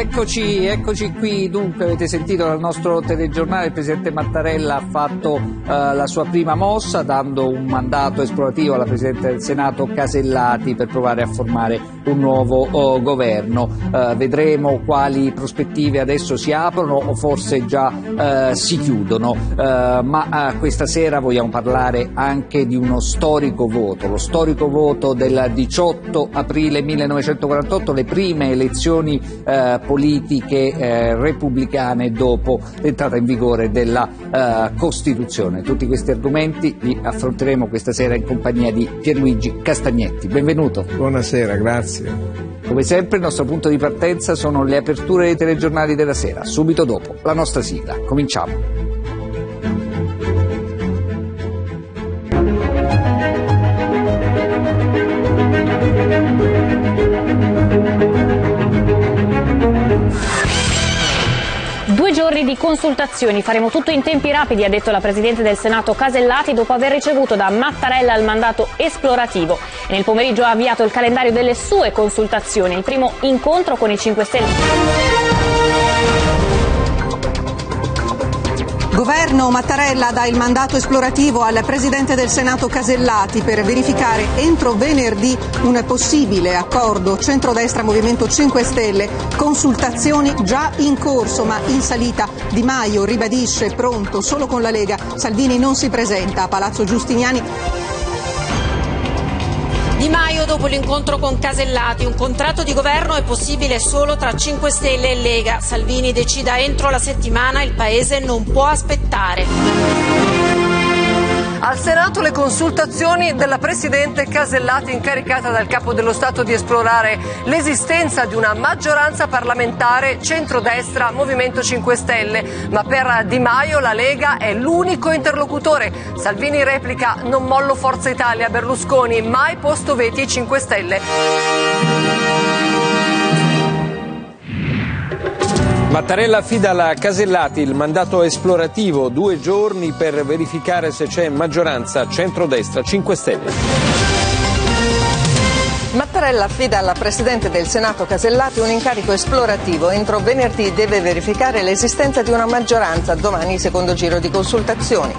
Eccoci, eccoci qui, dunque avete sentito dal nostro telegiornale il Presidente Mattarella ha fatto uh, la sua prima mossa dando un mandato esplorativo alla Presidente del Senato Casellati per provare a formare un nuovo uh, governo. Uh, vedremo quali prospettive adesso si aprono o forse già si chiudono, ma questa sera vogliamo parlare anche di uno storico voto, lo storico voto del 18 aprile 1948, le prime elezioni politiche eh, repubblicane dopo l'entrata in vigore della eh, Costituzione. Tutti questi argomenti li affronteremo questa sera in compagnia di Pierluigi Castagnetti. Benvenuto. Buonasera, grazie. Come sempre il nostro punto di partenza sono le aperture dei telegiornali della sera, subito dopo la nostra sigla. Cominciamo. Di consultazioni. Faremo tutto in tempi rapidi, ha detto la Presidente del Senato Casellati, dopo aver ricevuto da Mattarella il mandato esplorativo. E nel pomeriggio ha avviato il calendario delle sue consultazioni. Il primo incontro con i 5 Stelle. Governo Mattarella dà il mandato esplorativo al Presidente del Senato Casellati per verificare entro venerdì un possibile accordo centrodestra Movimento 5 Stelle. Consultazioni già in corso ma in salita. Di Maio ribadisce pronto solo con la Lega. Salvini non si presenta a Palazzo Giustiniani. Di Maio dopo l'incontro con Casellati, un contratto di governo è possibile solo tra 5 Stelle e Lega. Salvini decida entro la settimana, il Paese non può aspettare. Al Senato le consultazioni della Presidente Casellati incaricata dal Capo dello Stato di esplorare l'esistenza di una maggioranza parlamentare centrodestra Movimento 5 Stelle, ma per Di Maio la Lega è l'unico interlocutore. Salvini replica non mollo Forza Italia, Berlusconi mai posto veti 5 Stelle. Mattarella affida alla Casellati il mandato esplorativo, due giorni per verificare se c'è maggioranza centrodestra 5 Stelle. Mattarella affida alla Presidente del Senato Casellati un incarico esplorativo. Entro venerdì deve verificare l'esistenza di una maggioranza, domani secondo giro di consultazioni.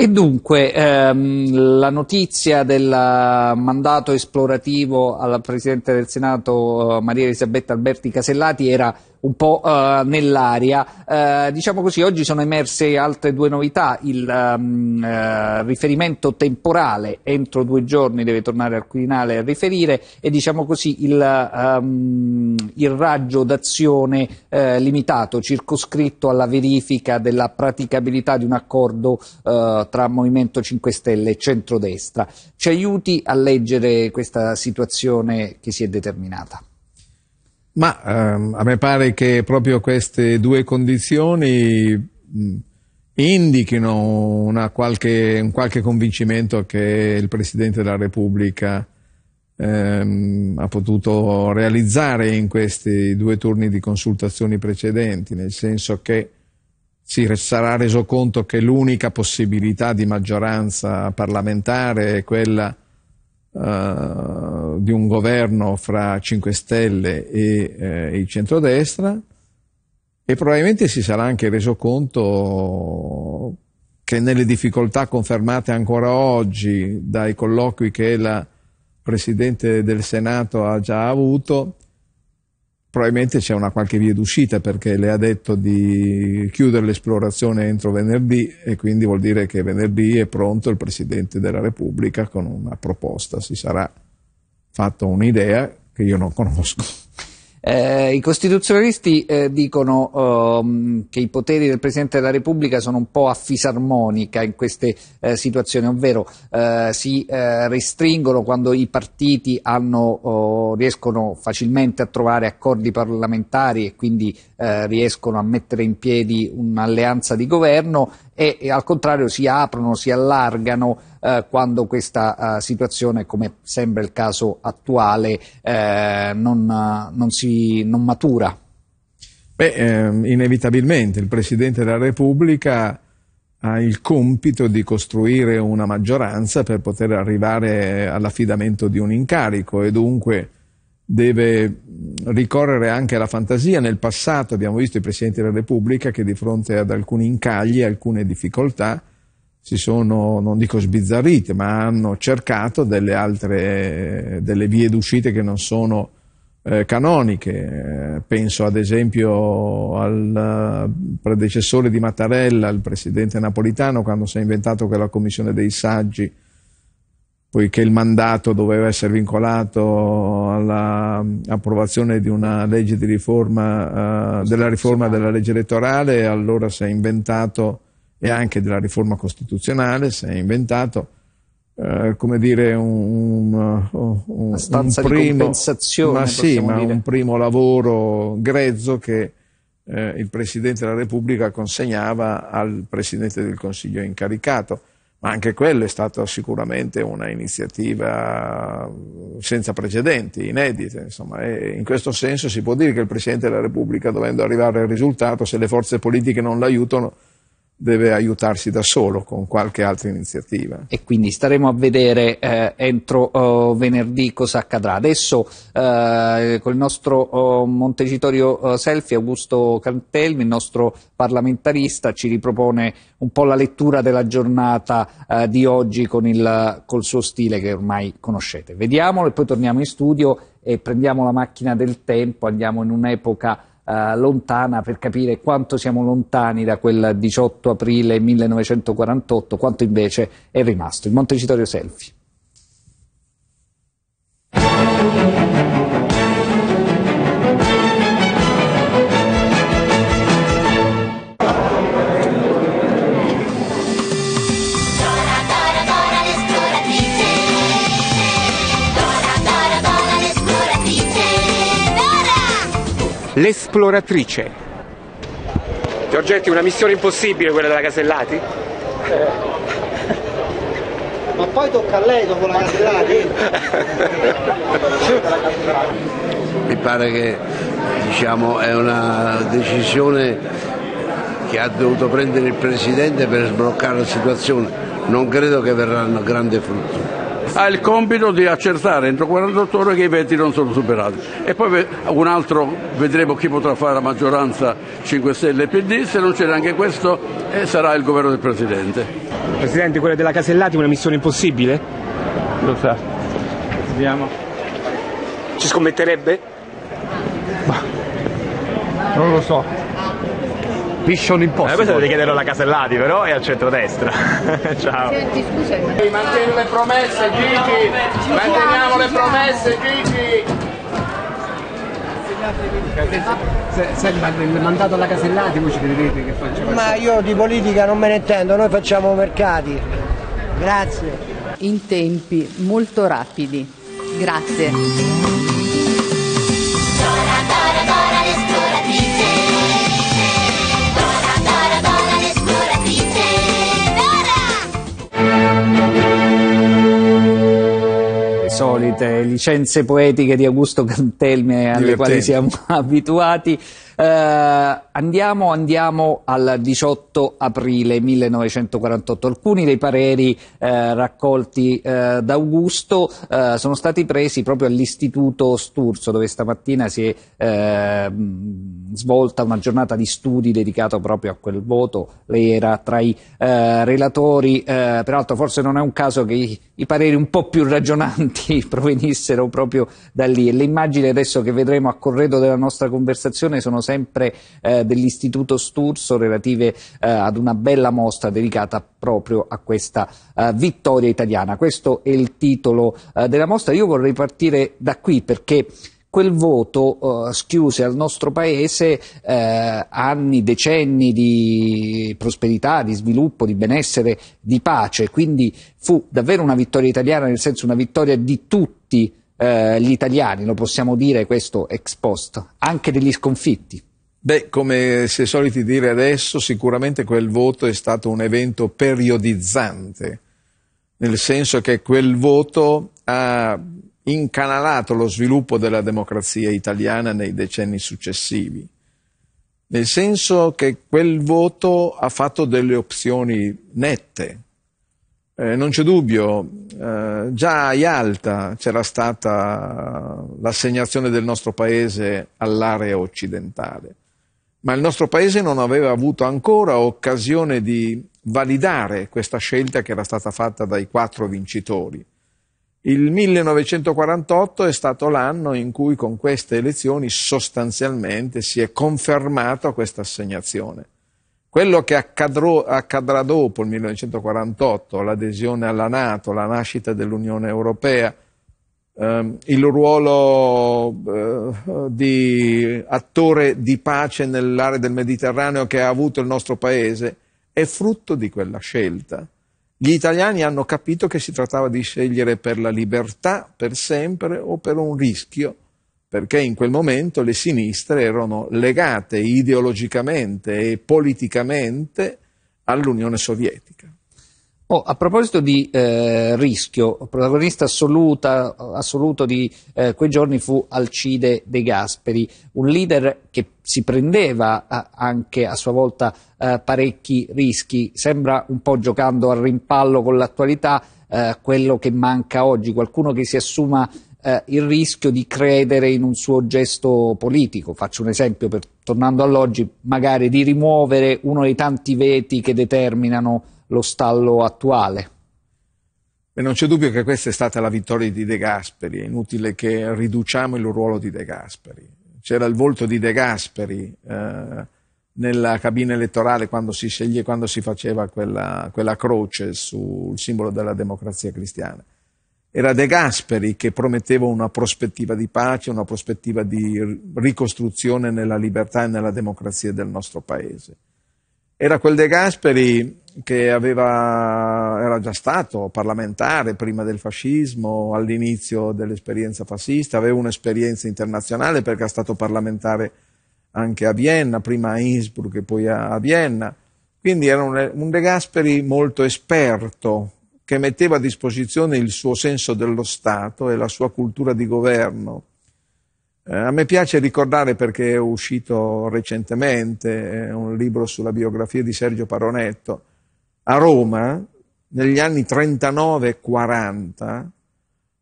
E dunque ehm, la notizia del mandato esplorativo alla Presidente del Senato eh, Maria Elisabetta Alberti Casellati era un po' uh, nell'aria. Uh, diciamo così, oggi sono emerse altre due novità, il um, uh, riferimento temporale, entro due giorni deve tornare al Quirinale a riferire e diciamo così il, um, il raggio d'azione limitato, circoscritto alla verifica della praticabilità di un accordo tra Movimento 5 Stelle e centrodestra. Ci aiuti a leggere questa situazione che si è determinata. Ma ehm, a me pare che proprio queste due condizioni mh, indichino qualche, un qualche convincimento che il Presidente della Repubblica ehm, ha potuto realizzare in questi due turni di consultazioni precedenti, nel senso che si sarà reso conto che l'unica possibilità di maggioranza parlamentare è quella uh, di un governo fra 5 Stelle e eh, il centrodestra e probabilmente si sarà anche reso conto che nelle difficoltà confermate ancora oggi dai colloqui che la Presidente del Senato ha già avuto, probabilmente c'è una qualche via d'uscita perché le ha detto di chiudere l'esplorazione entro venerdì e quindi vuol dire che venerdì è pronto il Presidente della Repubblica con una proposta, si sarà fatto un'idea che io non conosco. Eh, I costituzionalisti eh, dicono um, che i poteri del Presidente della Repubblica sono un po' a fisarmonica in queste eh, situazioni, ovvero eh, si eh, restringono quando i partiti hanno, oh, riescono facilmente a trovare accordi parlamentari e quindi eh, riescono a mettere in piedi un'alleanza di governo e, e al contrario si aprono, si allargano eh, quando questa eh, situazione, come sembra il caso attuale, eh, non, non, si, non matura? Beh, ehm, inevitabilmente il Presidente della Repubblica ha il compito di costruire una maggioranza per poter arrivare all'affidamento di un incarico e dunque deve ricorrere anche alla fantasia. Nel passato abbiamo visto i Presidenti della Repubblica che di fronte ad alcuni incagli, alcune difficoltà, si sono, non dico sbizzarriti, ma hanno cercato delle altre, delle vie d'uscita che non sono eh, canoniche. penso ad esempio al eh, predecessore di Mattarella, il presidente napolitano, quando si è inventato quella commissione dei saggi, poiché il mandato doveva essere vincolato all'approvazione di una legge di riforma, uh, della riforma della legge elettorale, allora si è inventato, e anche della riforma costituzionale, si è inventato eh, come dire, un, un, un, un primo, ma sì, ma un primo lavoro grezzo che eh, il Presidente della Repubblica consegnava al Presidente del Consiglio incaricato. Ma anche quello è stata sicuramente una iniziativa senza precedenti, inedita. Insomma, e in questo senso si può dire che il Presidente della Repubblica, dovendo arrivare al risultato, se le forze politiche non l'aiutano, deve aiutarsi da solo con qualche altra iniziativa. E quindi staremo a vedere eh, entro oh, venerdì cosa accadrà. Adesso eh, con il nostro oh, Montecitorio oh, Selfie, Augusto Cantelmi, il nostro parlamentarista, ci ripropone un po' la lettura della giornata eh, di oggi con il col suo stile che ormai conoscete. Vediamolo e poi torniamo in studio e prendiamo la macchina del tempo, andiamo in un'epoca eh, lontana per capire quanto siamo lontani da quel 18 aprile 1948, quanto invece è rimasto. Il Montecitorio Selfie. L'esploratrice. Giorgetti, una missione impossibile quella della Casellati? Eh. Ma poi tocca a lei dopo la Casellati? Mi pare che diciamo, è una decisione che ha dovuto prendere il Presidente per sbloccare la situazione. Non credo che verranno grande frutto ha il compito di accertare entro 48 ore che i veti non sono superati. E poi un altro vedremo chi potrà fare la maggioranza 5 Stelle e PD, se non c'è neanche questo eh, sarà il governo del Presidente. Presidente, quella della Casellati è una missione impossibile? Lo sa. Vediamo. Ci scommetterebbe? Ma, non lo so. Mission Impossible. Eh, questo deve chiederlo alla Casellati, però è al centro-destra. Ciao. Senti, scusami. Mantieni le promesse, Gigi. Manteniamo le promesse, Gigi. Senti, il mandato alla Casellati voi ci credete che faccia Ma io di politica non me ne intendo, noi facciamo mercati. Grazie. In tempi molto rapidi. Grazie. Solite licenze poetiche di Augusto Cantelmi alle quali siamo abituati. Eh, andiamo, andiamo, al 18 aprile 1948. Alcuni dei pareri eh, raccolti eh, da Augusto eh, sono stati presi proprio all'Istituto Sturzo, dove stamattina si è eh, svolta una giornata di studi dedicato proprio a quel voto. Lei era tra i eh, relatori, peraltro forse non è un caso che i, i pareri un po' più ragionanti provenissero proprio da lì e le immagini adesso che vedremo a corredo della nostra conversazione sono sempre eh, dell'Istituto Sturzo relative eh, ad una bella mostra dedicata proprio a questa eh, vittoria italiana. Questo è il titolo eh, della mostra. Io vorrei partire da qui perché quel voto uh, schiuse al nostro paese uh, anni, decenni di prosperità, di sviluppo, di benessere, di pace, quindi fu davvero una vittoria italiana, nel senso una vittoria di tutti uh, gli italiani, lo possiamo dire questo ex post, anche degli sconfitti. Beh, come si è soliti dire adesso, sicuramente quel voto è stato un evento periodizzante, nel senso che quel voto ha incanalato lo sviluppo della democrazia italiana nei decenni successivi, nel senso che quel voto ha fatto delle opzioni nette. Eh, non c'è dubbio, eh, già a Yalta c'era stata l'assegnazione del nostro paese all'area occidentale, ma il nostro paese non aveva avuto ancora occasione di validare questa scelta che era stata fatta dai quattro vincitori. Il 1948 è stato l'anno in cui con queste elezioni sostanzialmente si è confermata questa assegnazione. Quello che accadrò, accadrà dopo il 1948, l'adesione alla Nato, la nascita dell'Unione Europea, ehm, il ruolo eh, di attore di pace nell'area del Mediterraneo che ha avuto il nostro Paese, è frutto di quella scelta. Gli italiani hanno capito che si trattava di scegliere per la libertà per sempre o per un rischio perché in quel momento le sinistre erano legate ideologicamente e politicamente all'Unione Sovietica. Oh, a proposito di eh, rischio, protagonista assoluta, assoluto di eh, quei giorni fu Alcide De Gasperi, un leader che si prendeva eh, anche a sua volta eh, parecchi rischi, sembra un po' giocando al rimpallo con l'attualità eh, quello che manca oggi, qualcuno che si assuma eh, il rischio di credere in un suo gesto politico. Faccio un esempio, per, tornando all'oggi, magari di rimuovere uno dei tanti veti che determinano lo stallo attuale. E non c'è dubbio che questa è stata la vittoria di De Gasperi, è inutile che riduciamo il ruolo di De Gasperi. C'era il volto di De Gasperi eh, nella cabina elettorale quando si, sceglie, quando si faceva quella, quella croce sul simbolo della democrazia cristiana. Era De Gasperi che prometteva una prospettiva di pace, una prospettiva di ricostruzione nella libertà e nella democrazia del nostro paese. Era quel De Gasperi che aveva, era già stato parlamentare prima del fascismo, all'inizio dell'esperienza fascista, aveva un'esperienza internazionale perché è stato parlamentare anche a Vienna, prima a Innsbruck e poi a, Vienna. Quindi era un, un De Gasperi molto esperto, che metteva a disposizione il suo senso dello Stato e la sua cultura di governo. Eh, a me piace ricordare perché è uscito recentemente eh, un libro sulla biografia di Sergio Paronetto. A Roma, negli anni 39 e 40,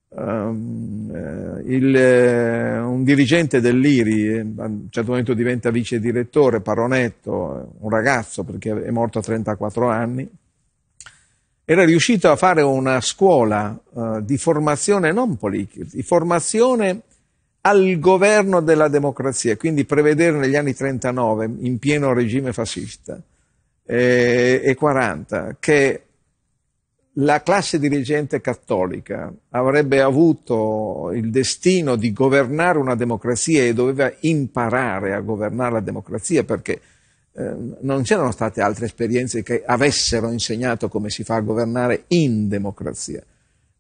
um, eh, il, eh, un dirigente dell'IRI, eh, a un certo momento diventa vice direttore, Paronetto, un ragazzo perché è morto a 34 anni, era riuscito a fare una scuola uh, di formazione non politica, di formazione al governo della democrazia, quindi prevedere negli anni 39, in pieno regime fascista, eh, e 40, che la classe dirigente cattolica avrebbe avuto il destino di governare una democrazia e doveva imparare a governare la democrazia perché eh, non c'erano state altre esperienze che avessero insegnato come si fa a governare in democrazia.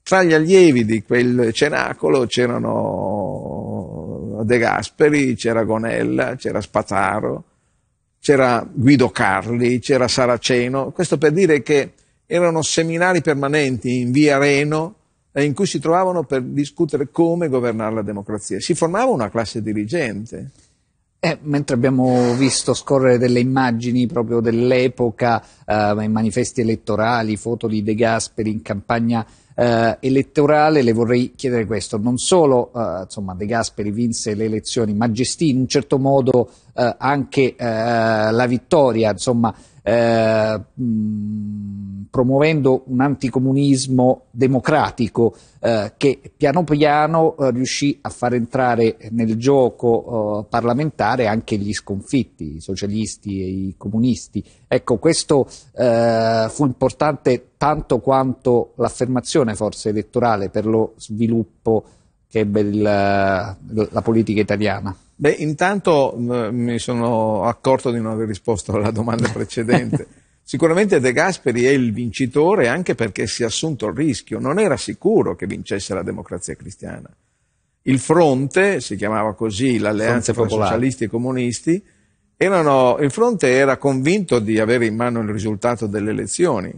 Tra gli allievi di quel cenacolo c'erano De Gasperi, c'era Gonella, c'era Spataro, c'era Guido Carli, c'era Saraceno, questo per dire che erano seminari permanenti in via Reno eh, in cui si trovavano per discutere come governare la democrazia. Si formava una classe dirigente. Eh, mentre abbiamo visto scorrere delle immagini proprio dell'epoca, eh, manifesti elettorali, foto di De Gasperi in campagna eh, elettorale, le vorrei chiedere questo. Non solo eh, insomma, De Gasperi vinse le elezioni, ma gestì in un certo modo eh, anche eh, la vittoria, insomma, eh, promuovendo un anticomunismo democratico eh, che piano piano eh, riuscì a far entrare nel gioco eh, parlamentare anche gli sconfitti, i socialisti e i comunisti. Ecco, questo fu importante tanto quanto l'affermazione forse elettorale per lo sviluppo che ebbe il, la politica italiana. Beh, intanto mh, mi sono accorto di non aver risposto alla domanda precedente. Sicuramente De Gasperi è il vincitore anche perché si è assunto il rischio, non era sicuro che vincesse la democrazia cristiana. Il fronte, si chiamava così l'alleanza fra socialisti e comunisti, erano, il fronte era convinto di avere in mano il risultato delle elezioni.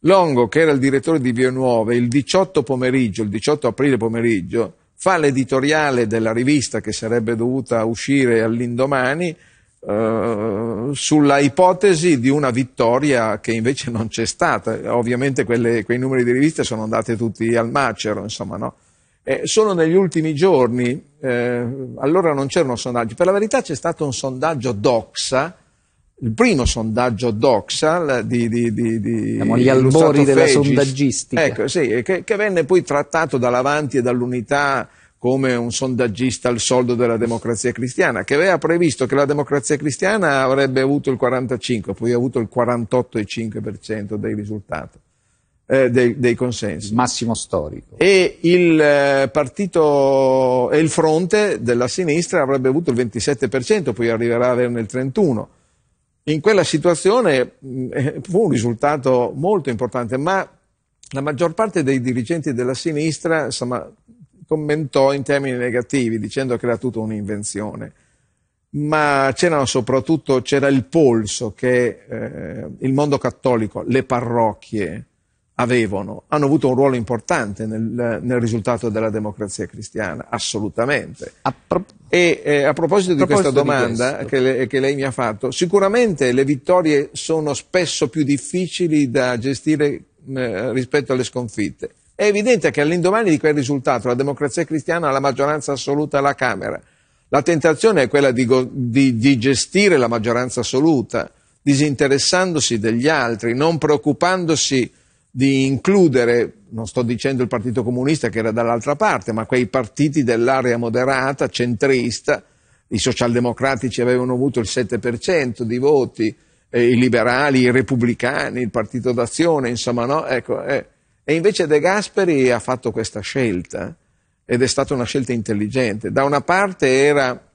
Longo, che era il direttore di Vie Nuove, il 18 pomeriggio, il 18 aprile pomeriggio, fa l'editoriale della rivista che sarebbe dovuta uscire all'indomani, eh, sulla ipotesi di una vittoria che invece non c'è stata. Ovviamente quelle, quei numeri di riviste sono andati tutti al macero, insomma, no? Eh, solo negli ultimi giorni, eh, allora non c'erano sondaggi, per la verità c'è stato un sondaggio Doxa, il primo sondaggio Doxa di, di, di, di agli albori della Fegis, sondaggistica. Ecco, sì, che, che, venne poi trattato dall'Avanti e dall'Unità come un sondaggista al soldo della democrazia cristiana, che aveva previsto che la democrazia cristiana avrebbe avuto il 45, poi ha avuto il 48,5% dei risultati eh, dei, dei, consensi. Massimo storico. E il eh, partito e il fronte della sinistra avrebbe avuto il 27%, poi arriverà a averne il 31%. In quella situazione mh, eh, fu un risultato molto importante, ma la maggior parte dei dirigenti della sinistra insomma, commentò in termini negativi, dicendo che era tutta un'invenzione. Ma c'erano soprattutto, c'era il polso che eh, il mondo cattolico, le parrocchie, avevano, hanno avuto un ruolo importante nel, nel risultato della democrazia cristiana, assolutamente. A pro- e eh, a proposito di proposito questa domanda di che, le, che, lei mi ha fatto, sicuramente le vittorie sono spesso più difficili da gestire eh, rispetto alle sconfitte. È evidente che all'indomani di quel risultato la democrazia cristiana ha la maggioranza assoluta alla Camera. La tentazione è quella di, di, di gestire la maggioranza assoluta, disinteressandosi degli altri, non preoccupandosi di includere, non sto dicendo il Partito Comunista che era dall'altra parte, ma quei partiti dell'area moderata, centrista, i socialdemocratici avevano avuto il 7% di voti, eh, i liberali, i repubblicani, il Partito d'Azione, insomma, no? Ecco, eh. E invece De Gasperi ha fatto questa scelta ed è stata una scelta intelligente. Da una parte era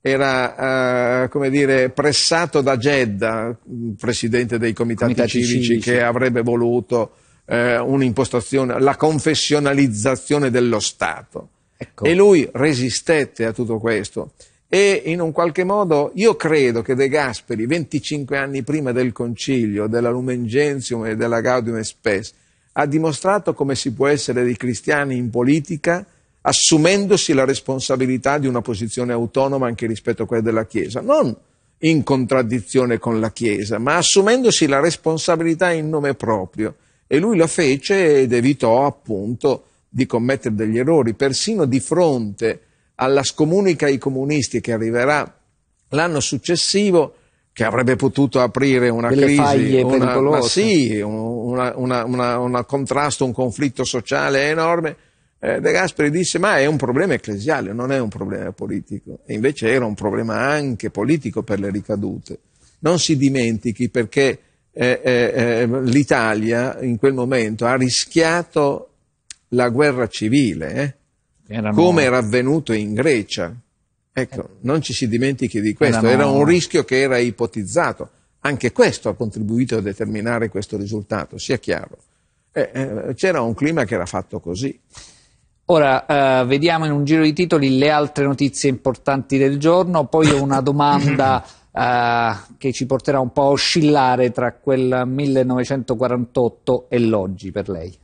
era, eh, come dire, pressato da Jeddah, presidente dei comitati, comitati civici, civici, che avrebbe voluto eh, un'impostazione, la confessionalizzazione dello Stato. Ecco. E lui resistette a tutto questo. E in un qualche modo io credo che De Gasperi, 25 anni prima del concilio, della Lumen Gentium e della Gaudium Spes, ha dimostrato come si può essere dei cristiani in politica, assumendosi la responsabilità di una posizione autonoma anche rispetto a quella della Chiesa, non in contraddizione con la Chiesa, ma assumendosi la responsabilità in nome proprio. E lui lo fece ed evitò appunto di commettere degli errori, persino di fronte alla scomunica ai comunisti che arriverà l'anno successivo, che avrebbe potuto aprire una Delle crisi, una, ma sì, un una, contrasto, un conflitto sociale enorme, eh, De Gasperi disse ma è un problema ecclesiale, non è un problema politico, e invece era un problema anche politico per le ricadute. Non si dimentichi perché eh, eh, eh l'Italia in quel momento ha rischiato la guerra civile, eh, Erano... come era avvenuto in Grecia. Ecco, non ci si dimentichi di questo, era un rischio che era ipotizzato. Anche questo ha contribuito a determinare questo risultato, sia chiaro. Eh, eh, c'era un clima che era fatto così. Ora eh, vediamo in un giro di titoli le altre notizie importanti del giorno, poi ho una domanda eh, che ci porterà un po' a oscillare tra quel 1948 e l'oggi per lei.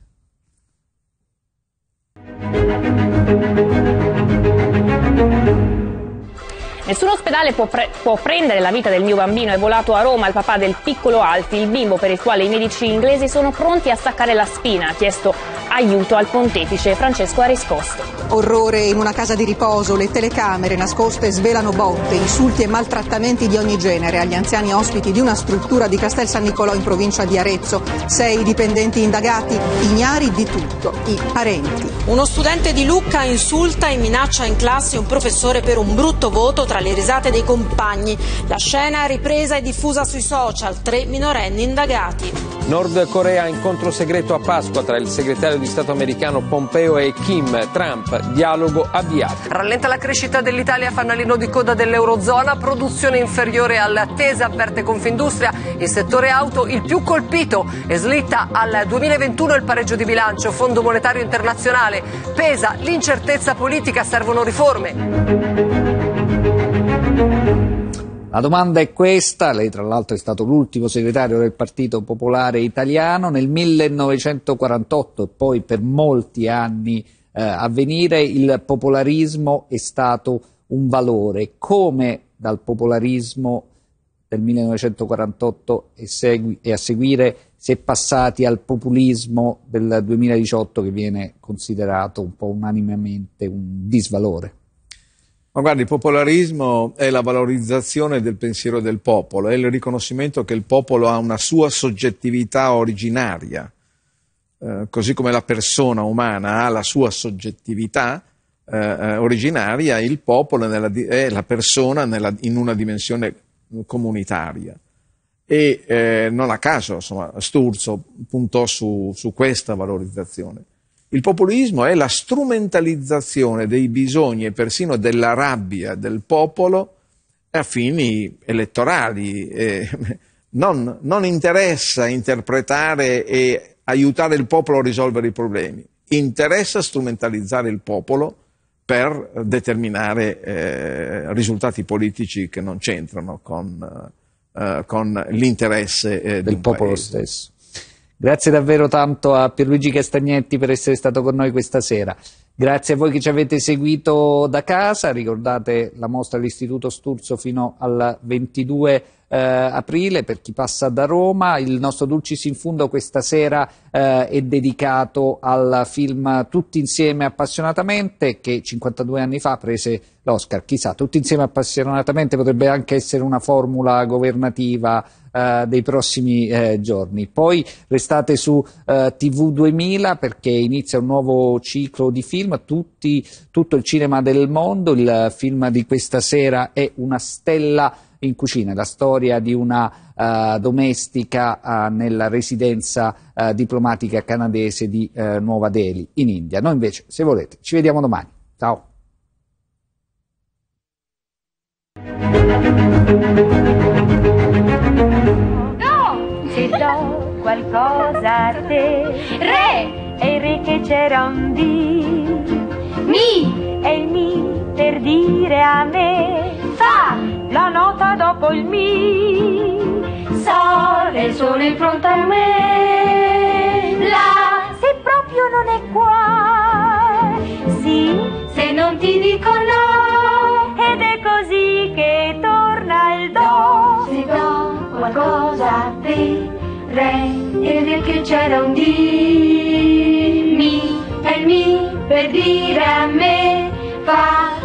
Nessun ospedale può, pre- può, prendere la vita del mio bambino. È volato a Roma il papà del piccolo Alfi, il bimbo per il quale i medici inglesi sono pronti a staccare la spina. Ha chiesto aiuto al pontefice. Francesco ha risposto. Orrore in una casa di riposo. Le telecamere nascoste svelano botte, insulti e maltrattamenti di ogni genere agli anziani ospiti di una struttura di Castel San Nicolò in provincia di Arezzo. Sei dipendenti indagati, ignari di tutto, i parenti. Uno studente di Lucca insulta e minaccia in classe un professore per un brutto voto tra le risate dei compagni. La scena ripresa e diffusa sui social, tre minorenni indagati. Nord Corea incontro segreto a Pasqua tra il segretario di Stato americano Pompeo e Kim Trump, dialogo avviato. Rallenta la crescita dell'Italia, fanalino di coda dell'Eurozona, produzione inferiore all'attesa, avverte Confindustria, il settore auto il più colpito e slitta al 2021 il pareggio di bilancio, Fondo Monetario Internazionale, pesa l'incertezza politica, servono riforme. La domanda è questa, lei tra l'altro è stato l'ultimo segretario del Partito Popolare Italiano, nel 1948 e poi per molti anni eh, a venire il popolarismo è stato un valore. Come dal popolarismo del 1948 e, segui, e, a seguire si è passati al populismo del 2018 che viene considerato un po' unanimemente un disvalore. Ma guardi, il popolarismo è la valorizzazione del pensiero del popolo, è il riconoscimento che il popolo ha una sua soggettività originaria, eh, così come la persona umana ha la sua soggettività eh, eh originaria, il popolo nella, è la persona nella, in una dimensione comunitaria. E eh, non a caso insomma, Sturzo puntò su, su questa valorizzazione. Il populismo è la strumentalizzazione dei bisogni e persino della rabbia del popolo a fini elettorali. Eh, non, non, interessa interpretare e aiutare il popolo a risolvere i problemi, interessa strumentalizzare il popolo per determinare eh, risultati politici che non c'entrano con, eh, con l'interesse eh, del popolo paese. stesso. Grazie davvero tanto a Pierluigi Castagnetti per essere stato con noi questa sera. Grazie a voi che ci avete seguito da casa, ricordate la mostra dell'Istituto Sturzo fino al 22 eh, aprile per chi passa da Roma. Il nostro Dulcis in Fundo questa sera eh, è dedicato al film Tutti insieme appassionatamente che 52 anni fa prese l'Oscar. Chissà, Tutti insieme appassionatamente potrebbe anche essere una formula governativa eh, dei prossimi eh, giorni. Poi restate su eh, TV 2000 perché inizia un nuovo ciclo di film, tutti, tutto il cinema del mondo. Il film di questa sera è Una stella in cucina, la storia di una uh, domestica uh, nella residenza uh, diplomatica canadese di Nuova Delhi in India. Noi invece, se volete, ci vediamo domani. Ciao. No! Se do qualcosa a te, re, e re che c'era un dì, mi, e il mi per dire a me, fa! La nota dopo il mi, sole, sole in fronte a me, la, se proprio non è qua, sì, se non ti dico no, ed è così che torna il do, se do qualcosa a te, re, e che c'era un di, per dire a me, fa